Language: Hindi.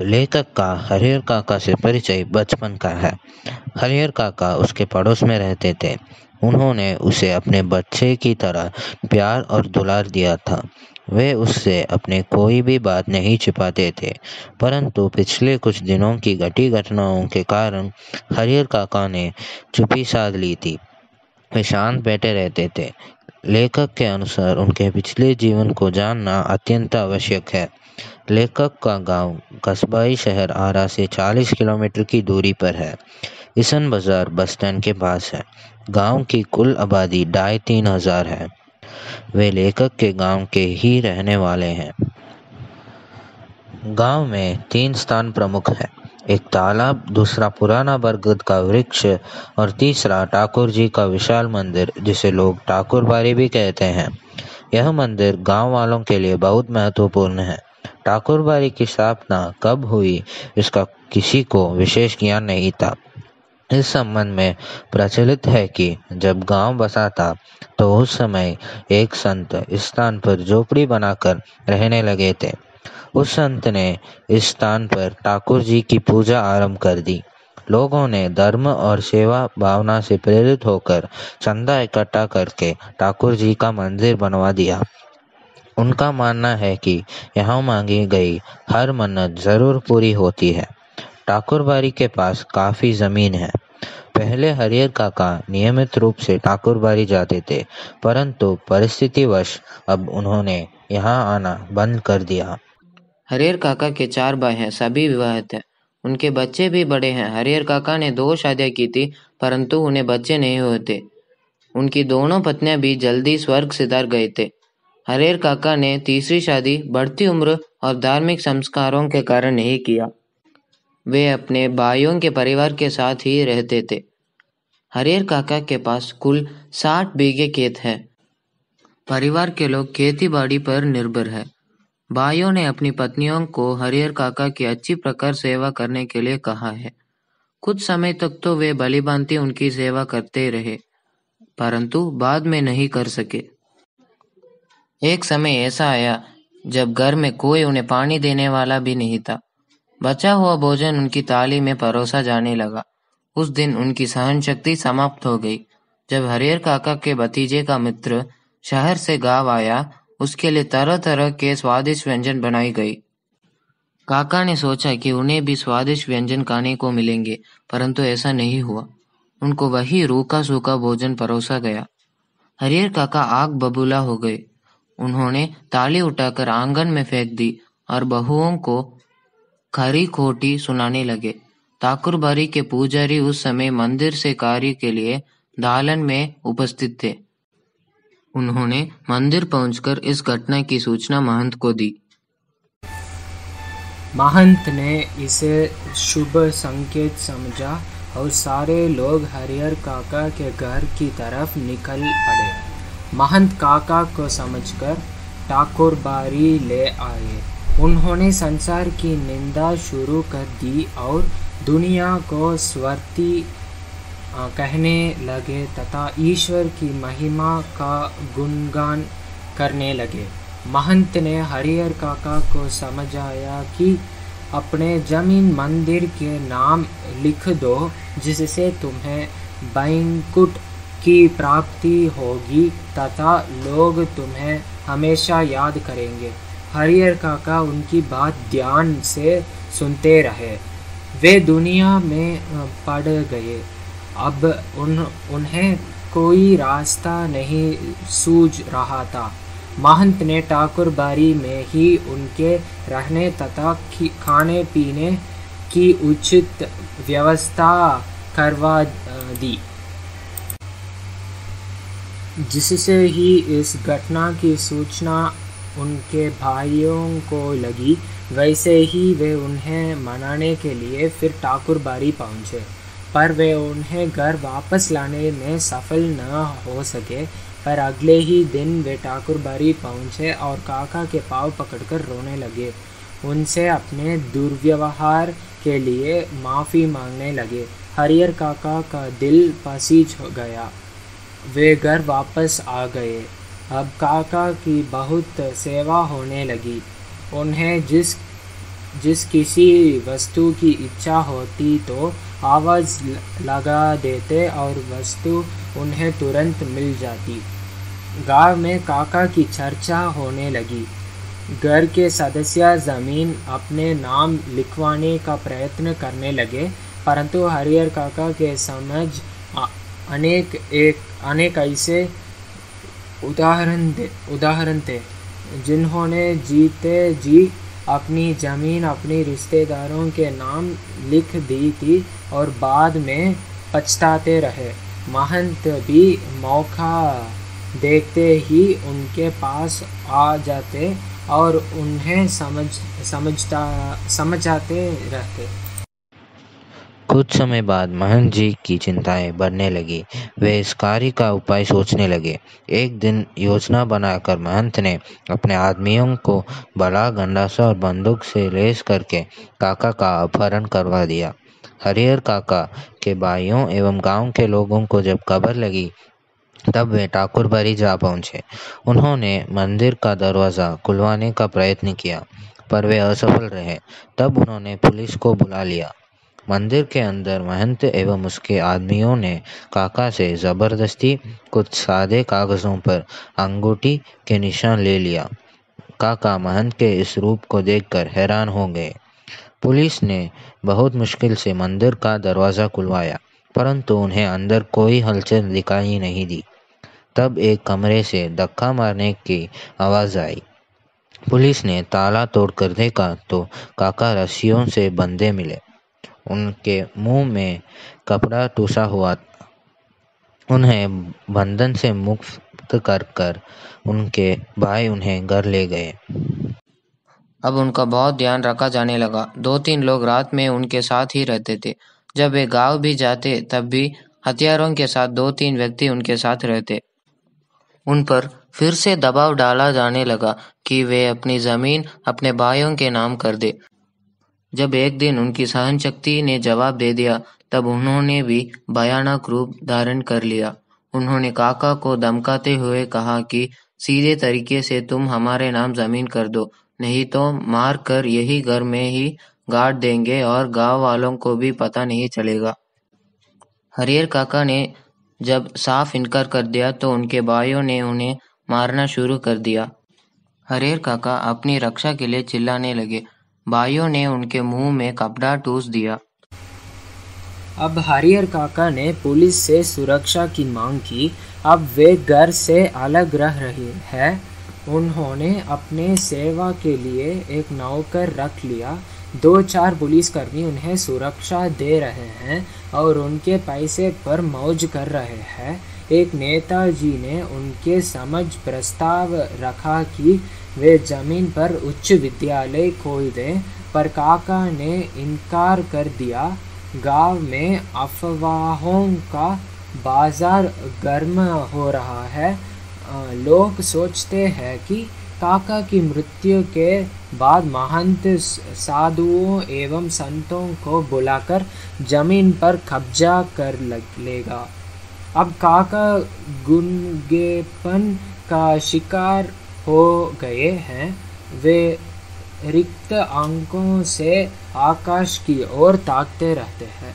लेखक का, हरिहर काका से परिचय बचपन का है। हरिहर काका उसके पड़ोस में रहते थे। उन्होंने उसे अपने बच्चे की तरह प्यार और दुलार दिया था। वे उससे अपने कोई भी बात नहीं छिपाते थे, परंतु पिछले कुछ दिनों की घटी घटनाओं के कारण हरिहर काका ने चुप्पी साध ली थी। वे शांत बैठे रहते थे। लेखक के अनुसार उनके पिछले जीवन को जानना अत्यंत आवश्यक है। लेखक का गाँव कस्बाई शहर आरा से 40 किलोमीटर की दूरी पर है। इसन बाज़ार बस स्टैंड के पास है। गाँव की कुल आबादी ढाई तीन हज़ार है। वे लेखक के गाँव के ही रहने वाले हैं। गाँव में तीन स्थान प्रमुख हैं। एक तालाब, दूसरा पुराना बरगद का वृक्ष और तीसरा ठाकुर जी का विशाल मंदिर, जिसे लोग ठाकुर बारी भी कहते हैं। यह मंदिर गाँव वालों के लिए बहुत महत्वपूर्ण है। ठाकुर बारी की स्थापना कब हुई, इसका किसी को विशेष ज्ञान नहीं था। इस संबंध में प्रचलित है कि जब गाँव बसा था तो उस समय एक संत इस स्थान पर झोपड़ी बनाकर रहने लगे थे। उस संत ने इस स्थान पर ठाकुर जी की पूजा आरंभ कर दी। लोगों ने धर्म और सेवा भावना से प्रेरित होकर चंदा इकट्ठा करके ठाकुर जी का मंदिर बनवा दिया। उनका मानना है कि यहाँ मांगी गई हर मन्नत ज़रूर पूरी होती है। ठाकुर बारी के पास काफ़ी ज़मीन है। पहले हरियर काका नियमित रूप से ठाकुर बारी जाते थे, परंतु परिस्थितिवश अब उन्होंने यहाँ आना बंद कर दिया। हरियर काका के चार भाई हैं, सभी विवाहित हैं। उनके बच्चे भी बड़े हैं। हरियर काका ने दो शादियाँ की थी, परंतु उन्हें बच्चे नहीं थे। उनकी दोनों पत्नियाँ भी जल्दी स्वर्ग सिधार गए थे। हरियर काका ने तीसरी शादी बढ़ती उम्र और धार्मिक संस्कारों के कारण नहीं किया। वे अपने भाइयों के परिवार के साथ ही रहते थे। हरेर काका के पास कुल साठ बीघे खेत है। परिवार के लोग खेती बाड़ी पर निर्भर है। भाइयों ने अपनी पत्नियों को हरियर काका की अच्छी प्रकार सेवा करने के लिए कहा है। कुछ समय तक तो वे बलिबांति उनकी सेवा करते रहे, परंतु बाद में नहीं कर सके। एक समय ऐसा आया जब घर में कोई उन्हें पानी देने वाला भी नहीं था। बचा हुआ भोजन उनकी थाली में परोसा जाने लगा। उस दिन उनकी सहन शक्ति समाप्त हो गई। जब हरियर काका के भतीजे का मित्र शहर से गाँव आया, उसके लिए तरह तरह के स्वादिष्ट व्यंजन बनाई गई। काका ने सोचा कि उन्हें भी स्वादिष्ट व्यंजन खाने को मिलेंगे, परंतु ऐसा नहीं हुआ। उनको वही रूखा सूखा भोजन परोसा गया। हरियर काका आग बबूला हो गए। उन्होंने ताली उठाकर आँगन में फेंक दी और बहुओं को खरी खोटी सुनाने लगे। ठाकुरबाड़ी के पुजारी उस समय मंदिर से कार्य के लिए दालन में उपस्थित थे। उन्होंने मंदिर पहुंचकर इस घटना की सूचना महंत को दी। महंत ने इसे शुभ संकेत समझा और सारे लोग हरिहर काका के घर की तरफ़ निकल पड़े। महंत काका को समझकर ठाकुर बारी ले आए। उन्होंने संसार की निंदा शुरू कर दी और दुनिया को स्वर्थी कहने लगे तथा ईश्वर की महिमा का गुणगान करने लगे। महंत ने हरिहर काका को समझाया कि अपने ज़मीन मंदिर के नाम लिख दो, जिससे तुम्हें बैंकुट की प्राप्ति होगी तथा लोग तुम्हें हमेशा याद करेंगे। हरिहर काका उनकी बात ध्यान से सुनते रहे। वे दुनिया में पड़ गए। अब उन, उन्हें कोई रास्ता नहीं सूझ रहा था। महंत ने ठाकुर बारी में ही उनके रहने तथा खाने पीने की उचित व्यवस्था करवा दी। जिससे ही इस घटना की सूचना उनके भाइयों को लगी, वैसे ही वे उन्हें मनाने के लिए फिर ठाकुर बारी पहुँचे। पर वे उन्हें घर वापस लाने में सफल न हो सके। पर अगले ही दिन वे ठाकुर बारी पहुँचे और काका के पाँव पकड़कर रोने लगे। उनसे अपने दुर्व्यवहार के लिए माफ़ी मांगने लगे। हरियर काका का दिल पसीज हो गया। वे घर वापस आ गए। अब काका की बहुत सेवा होने लगी। उन्हें जिस जिस किसी वस्तु की इच्छा होती तो आवाज़ लगा देते और वस्तु उन्हें तुरंत मिल जाती। गाँव में काका की चर्चा होने लगी। घर के सदस्य ज़मीन अपने नाम लिखवाने का प्रयत्न करने लगे, परंतु हरिहर काका के समझ अनेक एक, अनेक ऐसे उदाहरण दे, उदाहरण थे, जिन्होंने जीते जी अपनी ज़मीन अपने रिश्तेदारों के नाम लिख दी थी और बाद में पछताते रहे। महंत भी मौका देखते ही उनके पास आ जाते और उन्हें समझ, समझता, समझाते रहते। कुछ समय बाद महंत जी की चिंताएँ बढ़ने लगी। वे इस कार्य का उपाय सोचने लगे। एक दिन योजना बनाकर महंत ने अपने आदमियों को बड़ा गंडासा और बंदूक से लेस करके काका का अपहरण करवा दिया। हरिहर काका के भाइयों एवं गाँव के लोगों को जब खबर लगी, तब वे ठाकुर बारी जा पहुँचे। उन्होंने मंदिर का दरवाज़ा खुलवाने का प्रयत्न किया, पर वे असफल रहे। तब उन्होंने पुलिस को बुला लिया। मंदिर के अंदर महंत एवं उसके आदमियों ने काका से ज़बरदस्ती कुछ सादे कागज़ों पर अंगूठी के निशान ले लिया। काका महंत के इस रूप को देखकर हैरान हो गए। पुलिस ने बहुत मुश्किल से मंदिर का दरवाज़ा खुलवाया, परंतु उन्हें अंदर कोई हलचल दिखाई नहीं दी। तब एक कमरे से धक्का मारने की आवाज़ आई। पुलिस ने ताला तोड़कर देखा तो काका रस्सियों से बंधे मिले। उनके मुँह में कपड़ा टूसा हुआ उन्हें बंधन से मुक्त कर कर उनके भाई उन्हें घर ले गए। अब उनका बहुत ध्यान रखा जाने लगा। दो तीन लोग रात में उनके साथ ही रहते थे। जब वे गाँव भी जाते, तब भी हथियारों के साथ दो तीन व्यक्ति उनके साथ रहते। उन पर फिर से दबाव डाला जाने लगा कि वे अपनी ज़मीन अपने भाइयों के नाम कर दे। जब एक दिन उनकी सहन शक्ति ने जवाब दे दिया, तब उन्होंने भी भयानक रूप धारण कर लिया। उन्होंने काका को धमकाते हुए कहा कि, सीधे तरीके से तुम हमारे नाम ज़मीन कर दो, नहीं तो मार कर यही घर में ही गाड़ देंगे और गाँव वालों को भी पता नहीं चलेगा। हरियर काका ने जब साफ़ इनकार कर दिया तो उनके भाइयों ने उन्हें मारना शुरू कर दिया। हरियर काका अपनी रक्षा के लिए चिल्लाने लगे। भाइयों ने उनके मुँह में कपड़ा टूस दिया। अब हरिहर काका ने पुलिस से सुरक्षा की मांग की। अब वे घर से अलग रह रहे हैं। उन्होंने अपने सेवा के लिए एक नौकर रख लिया। दो चार पुलिसकर्मी उन्हें सुरक्षा दे रहे हैं और उनके पैसे पर मौज कर रहे हैं। एक नेताजी ने उनके समझ प्रस्ताव रखा कि वे ज़मीन पर उच्च विद्यालय खोल दें, पर काका ने इनकार कर दिया। गाँव में अफवाहों का बाज़ार गर्म हो रहा है। लोग सोचते हैं कि काका की मृत्यु के बाद महंत साधुओं एवं संतों को बुलाकर ज़मीन पर कब्जा कर लेगा। अब काका गुनगेपन का शिकार हो गए हैं। वे रिक्त आँखों से आकाश की ओर ताकते रहते हैं।